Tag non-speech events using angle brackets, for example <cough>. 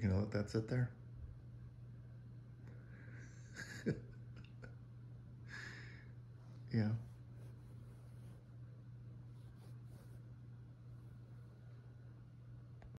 You're gonna let that sit there? <laughs> yeah.